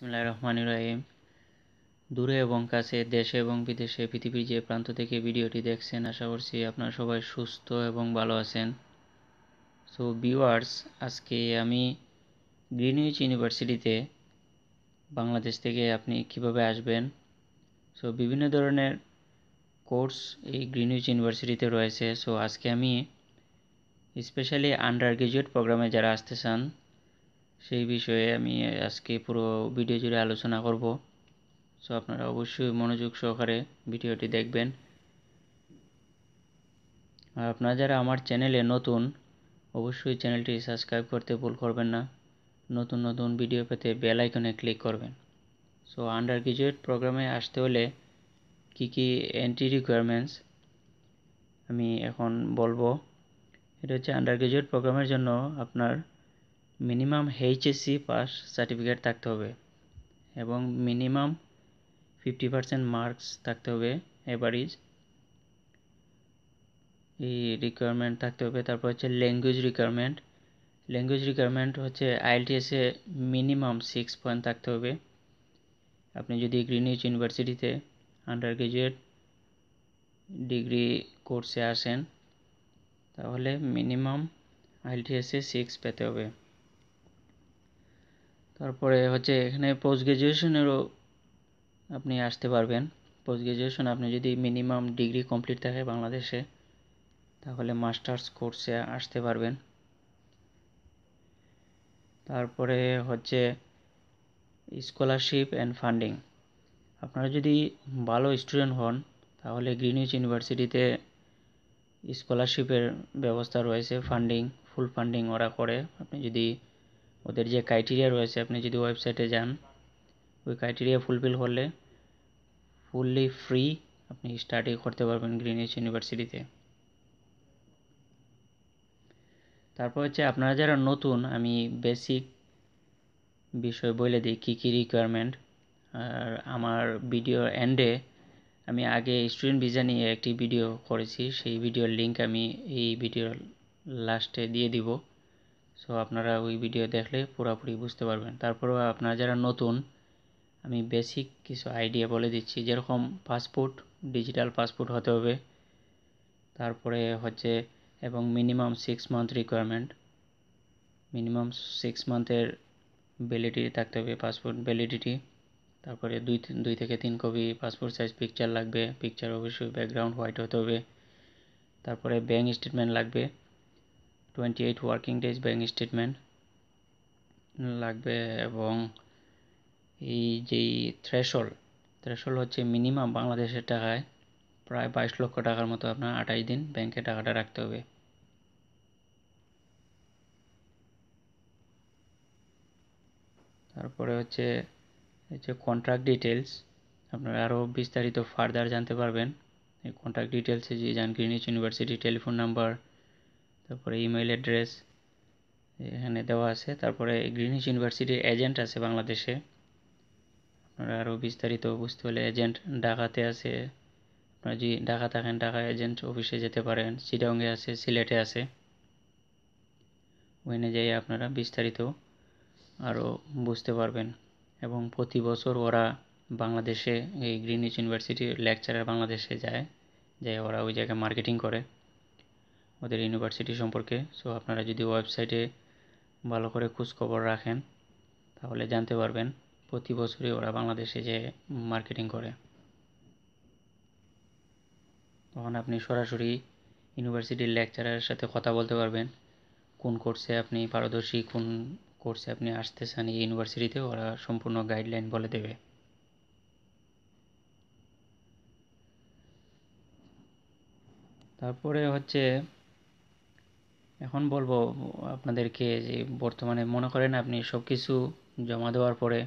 বিসমুল্লাহ রহমান রহিম। দূরে এবং কাছে, দেশে এবং বিদেশে, পৃথিবীর যে প্রান্ত থেকে ভিডিওটি দেখছেন, আশা করছি আপনারা সবাই সুস্থ এবং ভালো আছেন। সো ভিউয়ার্স আজকে আমি গ্রিনউইচ ইউনিভার্সিটিতে বাংলাদেশ থেকে আপনি কীভাবে আসবেন? সো বিভিন্ন ধরনের কোর্স এই গ্রিনউইচ ইউনিভার্সিটিতে রয়েছে। সো আজকে আমি স্পেশালি আন্ডার গ্রাজুয়েট প্রোগ্রামে যারা আসতে চান সেই বিষয়ে আমি আজকে পুরো ভিডিও জুড়ে আলোচনা করব। সো আপনারা অবশ্যই মনোযোগ সহকারে ভিডিওটি দেখবেন। আর আপনারা যারা আমার চ্যানেলে নতুন, অবশ্যই চ্যানেলটি সাবস্ক্রাইব করতে ভুল করবেন না। নতুন নতুন ভিডিও পেতে বেল আইকনে ক্লিক করবেন। সো আন্ডার গ্রাজুয়েট প্রোগ্রামে আসতে হলে কি কি এন্ট্রি রিকোয়ারমেন্টস আমি এখন বলব। এটা হচ্ছে আন্ডার গ্রাজুয়েট প্রোগ্রামের জন্য আপনার মিনিমাম এইচএসসি পাস সার্টিফিকেট থাকতে হবে এবং মিনিমাম ফিফটি পার্সেন্ট মার্কস থাকতে হবে এভারেজ এই রিকোয়ারমেন্ট থাকতে হবে। তারপর হচ্ছে ল্যাঙ্গুয়েজ রিকোয়ারমেন্ট ল্যাঙ্গুয়েজ রিকোয়ারমেন্ট হচ্ছে আইএলটিএসে মিনিমাম সিক্স পয়েন্ট থাকতে হবে। আপনি যদি গ্রিনউইচ ইউনিভার্সিটিতে আন্ডার গ্রাজুয়েট ডিগ্রি কোর্সে আসেন, তাহলে মিনিমাম আইএলটিএসে সিক্স পেতে হবে। তারপরে হচ্ছে এখানে পোস্ট গ্রাজুয়েশনেরও আপনি আসতে পারবেন। পোস্ট গ্রাজুয়েশন আপনি যদি মিনিমাম ডিগ্রি কমপ্লিট থাকে বাংলাদেশে, তাহলে মাস্টার্স কোর্সে আসতে পারবেন। তারপরে হচ্ছে স্কলারশিপ অ্যান্ড ফান্ডিং আপনারা যদি ভালো স্টুডেন্ট হন, তাহলে গ্রিনউইচ ইউনিভার্সিটিতে স্কলারশিপের ব্যবস্থা রয়েছে ফান্ডিং ফুল ফান্ডিং ওরা করে। আপনি যদি ওদের যে ক্রাইটেরিয়া রয়েছে, আপনি যদি ওয়েবসাইটে যান, ওই ক্রাইটেরিয়া ফুলফিল করলে ফুললি ফ্রি আপনি স্টাডি করতে পারবেন গ্রিনউইচ ইউনিভার্সিটিতে তারপর হচ্ছে আপনারা যারা নতুন, আমি বেসিক বিষয় বলে দিই, কী কী রিকোয়ারমেন্ট আর আমার ভিডিও এন্ডে আমি আগে স্টুডেন্ট ভিসা নিয়ে একটি ভিডিও করেছি, সেই ভিডিওর লিঙ্ক আমি এই ভিডিওর লাস্টে দিয়ে দিব। সো আপনারা ওই ভিডিও দেখলে পুরোপুরি বুঝতে পারবেন। তারপরেও আপনারা যারা নতুন, আমি বেসিক কিছু আইডিয়া বলে দিচ্ছি। যেরকম পাসপোর্ট ডিজিটাল পাসপোর্ট হতে হবে। তারপরে হচ্ছে, এবং minimum six month requirement minimum six মান্থের validity থাকতে হবে পাসপোর্ট ভ্যালিডিটি তারপরে দুই দুই থেকে তিন কপি পাসপোর্ট সাইজ পিকচার লাগবে। পিকচার অবশ্যই ব্যাকগ্রাউন্ড হোয়াইট হতে হবে। তারপরে ব্যাঙ্ক স্টেটমেন্ট লাগবে। Twenty eight working days bank statement লাগবে এবং এই যেই থ্রেশল থ্রেশল হচ্ছে মিনিমাম বাংলাদেশের টাকায় প্রায় বাইশ লক্ষ টাকার মতো আপনার আঠাশ দিন ব্যাংকে টাকাটা রাখতে হবে। তারপরে হচ্ছে হচ্ছে কন্ট্রাক্ট ডিটেলস আপনারা আরও বিস্তারিত ফার্দার জানতে পারবেন। এই কন্ট্যাক্ট ডিটেলসে যে যান গ্রিনিচ ইউনিভার্সিটি টেলিফোন নাম্বার তারপরে ইমেল অ্যাড্রেস এখানে দেওয়া আছে। তারপরে গ্রিনিচ ইউনিভার্সিটির এজেন্ট আছে বাংলাদেশে। আপনারা আরও বিস্তারিত বুঝতে হলে এজেন্ট ঢাকাতে আছে। আপনারা যদি ঢাকা থাকেন, ঢাকা এজেন্ট অফিসে যেতে পারেন। চিটাঙ্গে আছে সিলেটে আছে। ওখানে যাই আপনারা বিস্তারিত আরও বুঝতে পারবেন। এবং প্রতি বছর ওরা বাংলাদেশে এই গ্রিনিচ ইউনিভার্সিটির লেকচারার বাংলাদেশে যায়। যে ওরা ওই জায়গায় মার্কেটিং করে। ওদের ইউনিভার্সিটি সম্পর্কে। সো আপনারা যদি ওয়েবসাইটে ভালো করে খোঁজখবর রাখেন, তাহলে জানতে পারবেন প্রতি বছরই ওরা বাংলাদেশে যে মার্কেটিং করে। তখন আপনি সরাসরি ইউনিভার্সিটির লেকচারের সাথে কথা বলতে পারবেন। কোন কোর্সে আপনি পারদর্শী, কোন কোর্সে আপনি আসতে চান এই ইউনিভার্সিটিতে ওরা সম্পূর্ণ গাইডলাইন বলে দেবে। তারপরে হচ্ছে এখন বলব, আপনাদেরকে যে বর্তমানে মনে করেন আপনি সব কিছু জমা দেওয়ার পরে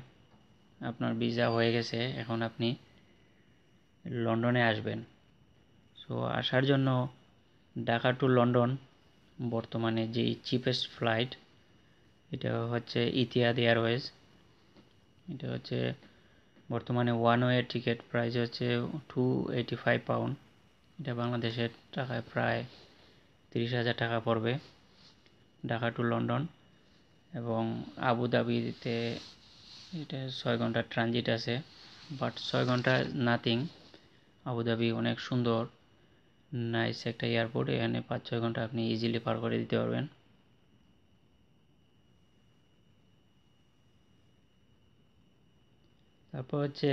আপনার ভিসা হয়ে গেছে, এখন আপনি লন্ডনে আসবেন। সো আসার জন্য ঢাকা টু লন্ডন বর্তমানে যেই চিপেস্ট ফ্লাইট এটা হচ্ছে ইতিহাদ এয়ারওয়েজ এটা হচ্ছে বর্তমানে ওয়ান ওয়ে টিকিট প্রাইস হচ্ছে টু এইটি ফাইভ পাউন্ড এটা বাংলাদেশের টাকায় প্রায় তিরিশ হাজার টাকা পড়বে ঢাকা টু লন্ডন এবং আবুধাবিতে এটা ছয় ঘণ্টা ট্রানজিট আছে, বাট ছয় ঘণ্টা নাথিং। আবুধাবি অনেক সুন্দর, নাইস একটা এয়ারপোর্ট, এখানে পাঁচ ছয় ঘণ্টা আপনি ইজিলি পার করে দিতে পারবেন। তারপর হচ্ছে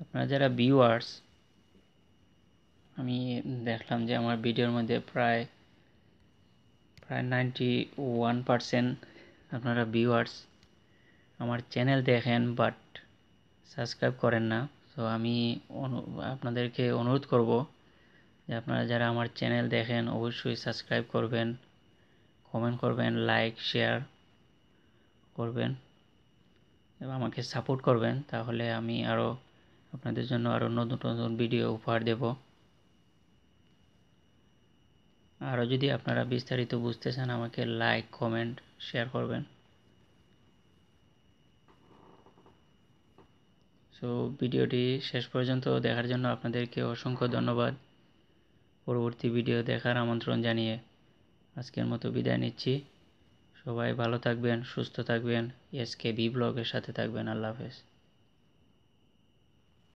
আপনারা যারা ভিউয়ার্স আমি দেখলাম যে আমার ভিডিওর মধ্যে প্রায় প্রায় নাইনটি ওয়ান পারসেন্ট আপনারা ভিউয়ার্স আমার চ্যানেল দেখেন বাট সাবস্ক্রাইব করেন না। তো আমি আপনাদেরকে অনুরোধ করব যে আপনারা যারা আমার চ্যানেল দেখেন, অবশ্যই সাবস্ক্রাইব করবেন কমেন্ট করবেন লাইক শেয়ার করবেন, এবং আমাকে সাপোর্ট করবেন। তাহলে আমি আরও আপনাদের জন্য আরও নতুন নতুন ভিডিও উপহার দেব। আরও যদি আপনারা বিস্তারিত বুঝতে চান, আমাকে লাইক কমেন্ট শেয়ার করবেন। সো ভিডিওটি শেষ পর্যন্ত দেখার জন্য আপনাদেরকে অসংখ্য ধন্যবাদ। পরবর্তী ভিডিও দেখার আমন্ত্রণ জানিয়ে আজকের মতো বিদায় নিচ্ছি। সবাই ভালো থাকবেন, সুস্থ থাকবেন। এসকে বি ব্লগের সাথে থাকবেন। আল্লাহ হাফেজ।